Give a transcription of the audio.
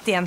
rett igjen.